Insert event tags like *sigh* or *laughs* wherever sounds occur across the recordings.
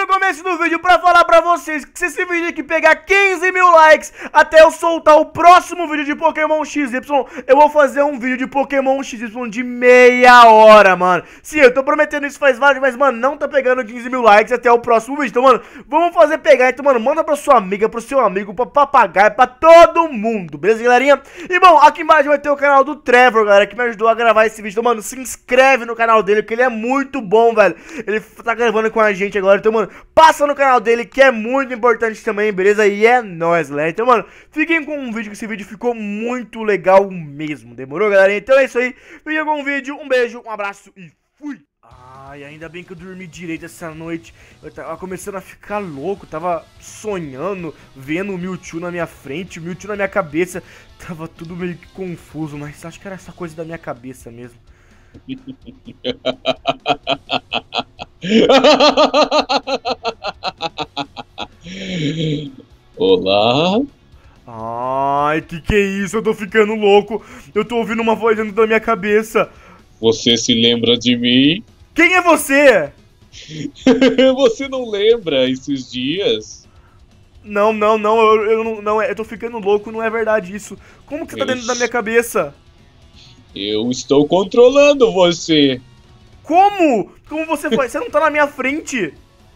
no começo do vídeo pra falar pra vocês que se esse vídeo aqui pegar 15 mil likes até eu soltar o próximo vídeo de Pokémon XY, eu vou fazer um vídeo de Pokémon XY de meia hora, mano. Sim, eu tô prometendo isso faz vários, mas, mano, não tá pegando 15 mil likes até o próximo vídeo. Então, mano, vamos fazer pegar. Então, mano, manda pra sua amiga, pro seu amigo, pra papagaio, pra todo mundo, beleza, galerinha? E, bom, aqui embaixo vai ter o canal do Trevor, galera, que me ajudou a gravar esse vídeo. Então, mano, se inscreve no canal dele, porque ele é muito bom, velho. Ele tá gravando com a gente agora, então, mano, passa no canal dele, que é muito importante também, beleza? E é nóis, galera. Então, mano, fiquem com um vídeo, que esse vídeo ficou muito legal mesmo, demorou, galera? Então é isso aí, fiquem com um vídeo, um beijo, um abraço e fui! Ai, ainda bem que eu dormi direito essa noite. Eu tava começando a ficar louco, tava sonhando, vendo o Mewtwo na minha frente, o Mewtwo na minha cabeça. Tava tudo meio que confuso, mas acho que era essa coisa da minha cabeça mesmo. *laughs* Olá? Ai, que que é isso? Eu tô ficando louco. Eu tô ouvindo uma voz dentro da minha cabeça. Você se lembra de mim? Quem é você? *laughs* você não lembra esses dias? Não, não, não, eu, eu não, não, eu tô ficando louco, não é verdade isso. Como que tá dentro da minha cabeça? Eu estou controlando você. Como? Como você faz? Você não tá na minha frente.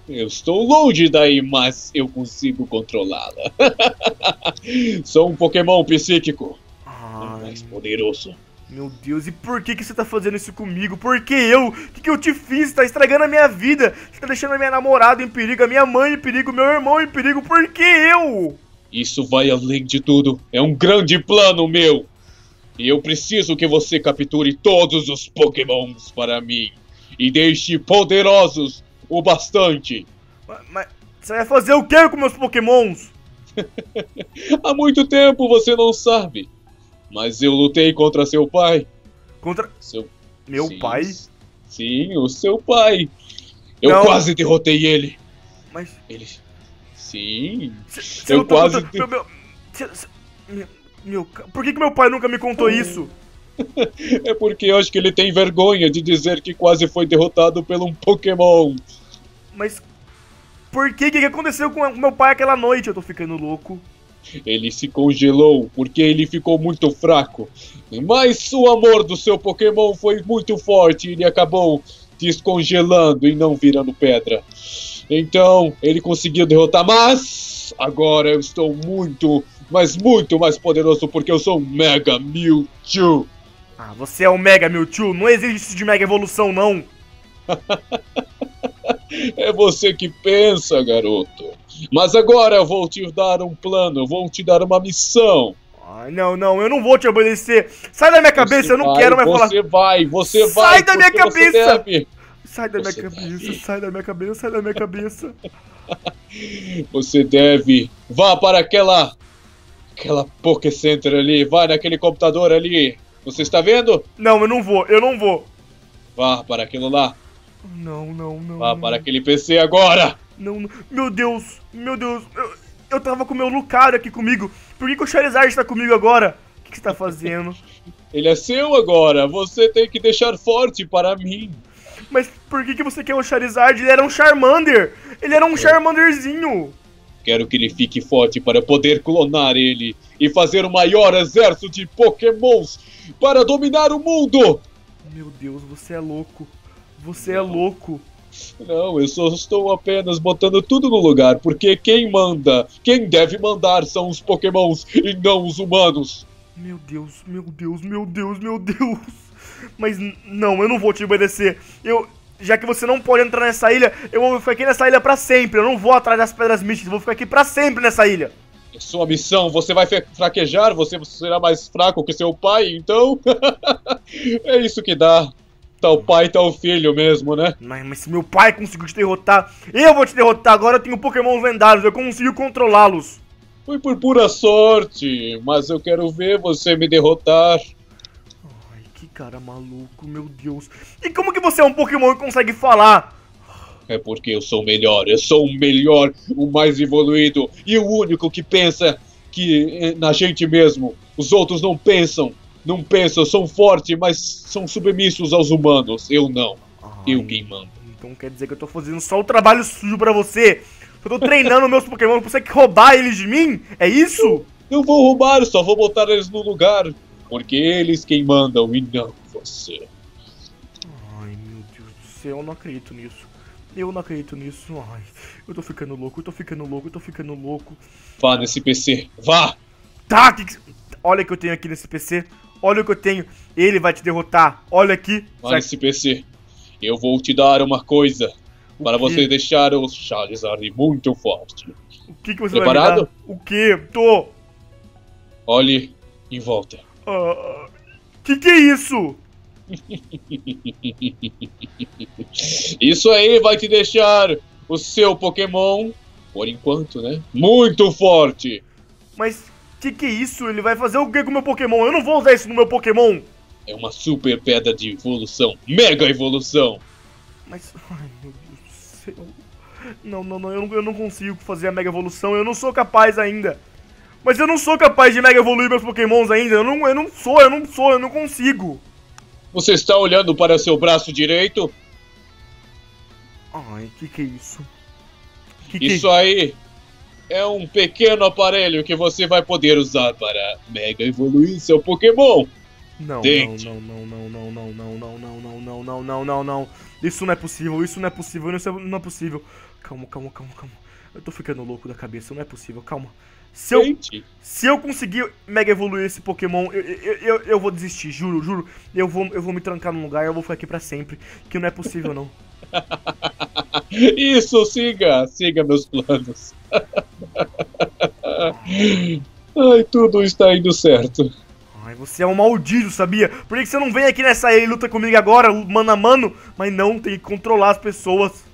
Eu estou longe daí, mas eu consigo controlá-la. *laughs* Sou um Pokémon psíquico. Ai, mais poderoso. Meu Deus, e por que, que você tá fazendo isso comigo? Por que eu? O que, que eu te fiz? Tá estragando a minha vida. Você tá deixando a minha namorada em perigo, a minha mãe em perigo, meu irmão em perigo. Por que eu? Isso vai além de tudo. É um grande plano meu. E eu preciso que você capture todos os Pokémons para mim. E deixe poderosos o bastante. Mas, mas você vai fazer o que com meus Pokémons? *laughs* Há muito tempo você não sabe. Mas eu lutei contra seu pai. Contra. Seu... Meu sim, pai? Sim, o seu pai. Eu não. quase derrotei ele. Mas. Ele. Sim. Cê, eu quase. Contra... Meu, cê, cê... meu, Por que, que meu pai nunca me contou isso? *laughs* é porque eu acho que ele tem vergonha de dizer que quase foi derrotado por um Pokémon. Mas. Por que? O que aconteceu com meu pai aquela noite? Eu tô ficando louco. Ele se congelou porque ele ficou muito fraco. Mas o amor do seu Pokémon foi muito forte e ele acabou descongelando e não virando pedra. Então ele conseguiu derrotar, mas agora eu estou muito, mas muito mais poderoso porque eu sou um Mega Mewtwo. Ah, você é um Mega Mewtwo? Não existe isso de Mega Evolução, não. *laughs* é você que pensa, garoto. Mas agora eu vou te dar um plano, vou te dar uma missão. Ai, não, não, eu não vou te obedecer. Sai da minha cabeça, você eu não vai, quero mais você falar. Você vai, você vai. Sai da minha cabeça. Deve... Sai da minha cabeça, deve. sai da minha cabeça, sai da minha cabeça. *laughs* você deve. Vá para aquela. Aquela Poké Center ali, vai naquele computador ali. Você está vendo? Não, eu não vou, eu não vou. Vá para aquilo lá. Não, não, não. Vá não. para aquele PC agora. Não, não. Meu Deus, meu Deus. Eu, eu tava com o meu Lucario aqui comigo. Por que, que o Charizard está comigo agora? O que, que você tá fazendo? *laughs* Ele é seu agora. Você tem que deixar forte para mim. Mas por que, que você quer o Charizard? Ele era um Charmander. Ele era um é. Charmanderzinho. Quero que ele fique forte para poder clonar ele e fazer o maior exército de Pokémons para dominar o mundo. Meu Deus, você é louco. Você é louco. Não, eu só estou apenas botando tudo no lugar, porque quem manda, quem deve mandar são os pokémons e não os humanos. Meu Deus, meu Deus, meu Deus, meu Deus. Mas não, eu não vou te obedecer. Eu, já que você não pode entrar nessa ilha, eu vou ficar aqui nessa ilha para sempre. Eu não vou atrás das pedras místicas, eu vou ficar aqui para sempre nessa ilha. É sua missão, você vai fraquejar, você será mais fraco que seu pai, então. *laughs* é isso que dá. Tá o pai, tá o filho mesmo, né? Mas, mas se meu pai conseguiu te derrotar, eu vou te derrotar. Agora eu tenho Pokémon lendários, eu consigo controlá-los. Foi por pura sorte, mas eu quero ver você me derrotar. Cara maluco, meu Deus. E como que você é um Pokémon que consegue falar? É porque eu sou o melhor, eu sou o melhor, o mais evoluído e o único que pensa que eh, na gente mesmo. Os outros não pensam não pensam, são fortes, mas são submissos aos humanos. Eu não. Eu quem mando. então quer dizer que eu tô fazendo só o trabalho sujo pra você. Eu tô treinando *laughs* meus Pokémon pra você que roubar eles de mim? É isso? Eu vou roubar, só vou botar eles no lugar. Porque eles quem mandam e não você. Ai, meu Deus do céu, eu não acredito nisso. Eu não acredito nisso. Ai, eu tô ficando louco, eu tô ficando louco, eu tô ficando louco. Vá nesse PC, vá! Tá, que que... olha o que eu tenho aqui nesse PC. Olha o que eu tenho. Ele vai te derrotar. Olha aqui. Vá nesse PC. Eu vou te dar uma coisa. O para quê? você deixar o Charizard muito forte. O que, que você Preparado? vai me dar? O que? Tô. Olhe em volta. Ah, que que é isso? *laughs* Isso aí vai te deixar o seu Pokémon, por enquanto, né? Muito forte. Mas que que é isso? Ele vai fazer o que com o meu Pokémon? Eu não vou usar isso no meu Pokémon. É uma super pedra de evolução, mega evolução. Mas, ai meu Deus do céu. Não, não, não, eu não, eu não consigo fazer a Mega Evolução. Eu não sou capaz ainda. Mas eu não sou capaz de Mega Evoluir meus Pokémons ainda. Eu não, eu não sou, eu não sou, eu não consigo. Você está olhando para seu braço direito? Ai, que que é isso? Que que Isso aí é um pequeno aparelho que você vai poder usar para mega evoluir seu Pokémon. Não, não, Tente. não, não, não, não, não, não, não, não, não, não, não, não, não, não. Isso não é possível, isso não é possível, isso não é possível. Calma, calma, calma, calma. Eu tô ficando louco da cabeça, não é possível, calma. Se eu, se eu conseguir mega evoluir esse Pokémon, eu, eu, eu, eu vou desistir, juro, juro. Eu vou, eu vou me trancar num lugar, eu vou ficar aqui pra sempre. Que não é possível, não. *laughs* Isso, siga, siga meus planos. *laughs* Ai, tudo está indo certo. Ai, você é um maldito, sabia? Por que você não vem aqui nessa e luta comigo agora, mano a mano? Mas não, tem que controlar as pessoas.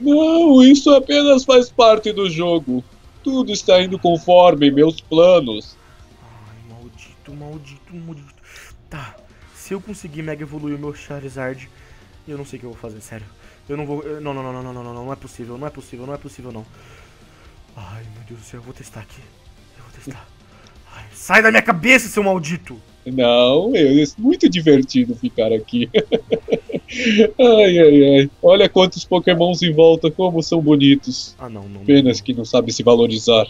Não, isso apenas faz parte do jogo. Tudo está indo conforme meus planos. Ai, maldito, maldito, maldito. Tá, se eu conseguir mega evoluir o meu Charizard, eu não sei o que eu vou fazer, sério. Eu não vou. eu- não, não, não, não, não, não, não, não, não é possível, não é possível, não é possível, não. Ai, meu Deus do céu, eu vou testar aqui. Eu vou testar. Ai, sai da minha cabeça, seu maldito! Não, é muito divertido ficar aqui. *laughs* ai, ai, ai. Olha quantos pokémons em volta, como são bonitos. Ah, não, não. Apenas não. que não sabe se valorizar.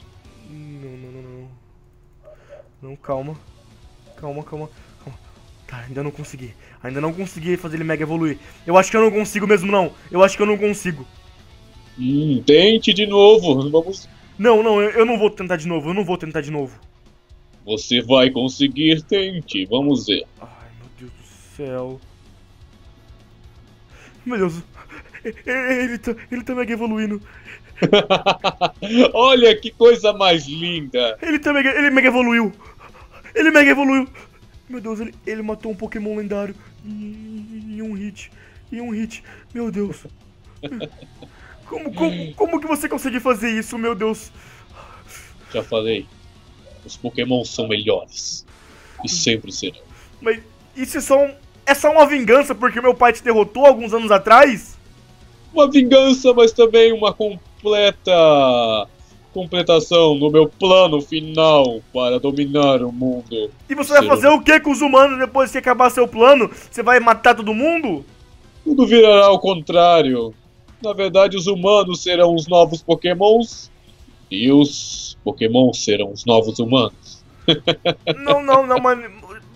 Não, não, não, não. Não, calma. Calma, calma, calma. Tá, ainda não consegui. Ainda não consegui fazer ele mega evoluir. Eu acho que eu não consigo mesmo, não. Eu acho que eu não consigo. Hum, tente de novo. Vamos. Não, não, eu, eu não vou tentar de novo. Eu não vou tentar de novo. Você vai conseguir, tente. Vamos ver. Ai, meu Deus do céu. Meu Deus. E- e- Ele tá, ele tá mega evoluindo. *laughs* Olha que coisa mais linda. Ele tá mega, ele mega evoluiu. Ele mega evoluiu. Meu Deus, ele, ele matou um Pokémon lendário em, um hit. Em um hit. Meu Deus. *laughs* Como, como, como que você consegue fazer isso, meu Deus? Já falei. Os pokémons são melhores. E sempre serão. Mas isso é só um, é só uma vingança porque meu pai te derrotou alguns anos atrás? Uma vingança, mas também uma completa completação no meu plano final para dominar o mundo. E você vai fazer o que com os humanos depois que acabar seu plano? Você vai matar todo mundo? Tudo virará ao contrário. Na verdade, os humanos serão os novos pokémons e os pokémons serão os novos humanos. *laughs* Não, não, não, mas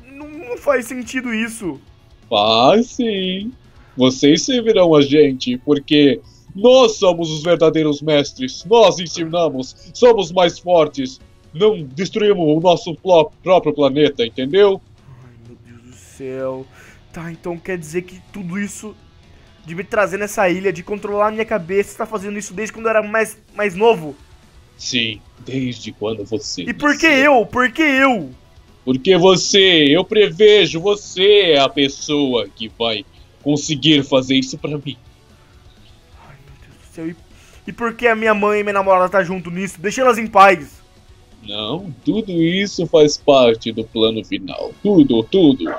não faz sentido isso. Faz sim. Vocês servirão a gente, porque nós somos os verdadeiros mestres. Nós ensinamos, somos mais fortes. Não destruímos o nosso próprio planeta, entendeu? Ai, meu Deus do céu. Tá, então quer dizer que tudo isso de me trazer nessa ilha, de controlar a minha cabeça, você tá fazendo isso desde quando eu era mais, mais novo? Sim, desde quando você. E por que eu? Por que eu? Porque você, eu prevejo, você é a pessoa que vai conseguir fazer isso pra mim. Ai, meu Deus do céu. E, e por que a minha mãe e minha namorada tá junto nisso? Deixa elas em paz. Não, tudo isso faz parte do plano final. Tudo, tudo. Ai,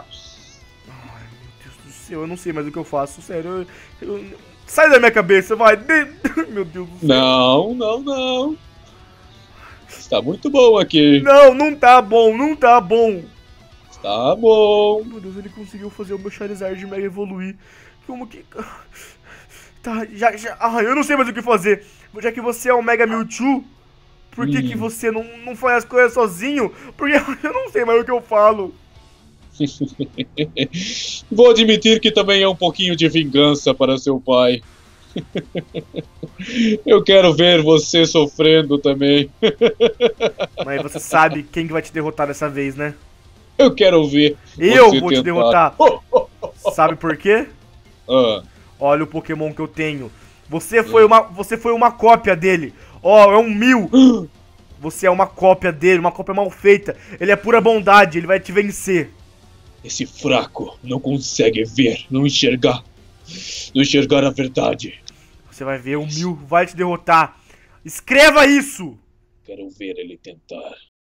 meu Deus do céu, eu não sei mais o que eu faço, sério. Eu, eu- sai da minha cabeça, vai. *laughs* Meu Deus do céu. Não, não, não. Está muito bom aqui. Não, não tá bom, não tá bom. Está bom. Meu Deus, ele conseguiu fazer o meu Charizard Mega evoluir. Como que. *sighs* Tá, já, já. Ah, eu não sei mais o que fazer. Já que você é o Mega Mewtwo, por que, Hum. que você não, não faz as coisas sozinho? Porque *laughs* eu não sei mais o que eu falo. *laughs* Vou admitir que também é um pouquinho de vingança para seu pai. *laughs* Eu quero ver você sofrendo também. *laughs* Mas você sabe quem que vai te derrotar dessa vez, né? Eu quero ver. Eu vou te tentar. derrotar. *laughs* Sabe por quê? Ah, Olha o Pokémon que eu tenho. Você foi uma, você foi uma cópia dele. Ó, é um mil. *gasps* Você é uma cópia dele, uma cópia mal feita. Ele é pura bondade, ele vai te vencer. esse fraco não consegue ver, não enxergar. Não enxergar a verdade. Você vai ver, o mil vai te derrotar. Escreva isso! Quero ver ele tentar.